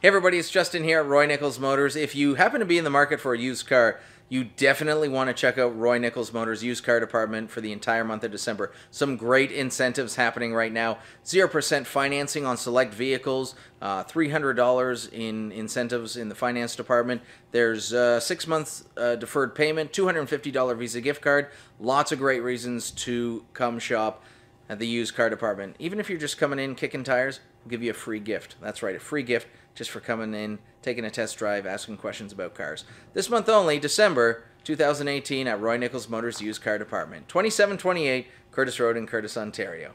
Hey everybody, it's Justin here at Roy Nichols Motors. If you happen to be in the market for a used car, you definitely want to check out Roy Nichols Motors used car department for the entire month of December. Some great incentives happening right now. 0% financing on select vehicles, uh, $300 in incentives in the finance department. There's uh, six months uh, deferred payment, $250 Visa gift card. Lots of great reasons to come shop at the used car department. Even if you're just coming in kicking tires, we'll give you a free gift. That's right, a free gift just for coming in, taking a test drive, asking questions about cars. This month only, December 2018, at Roy Nichols Motors Used Car Department, 2728 Courtice Road in Courtice, Ontario.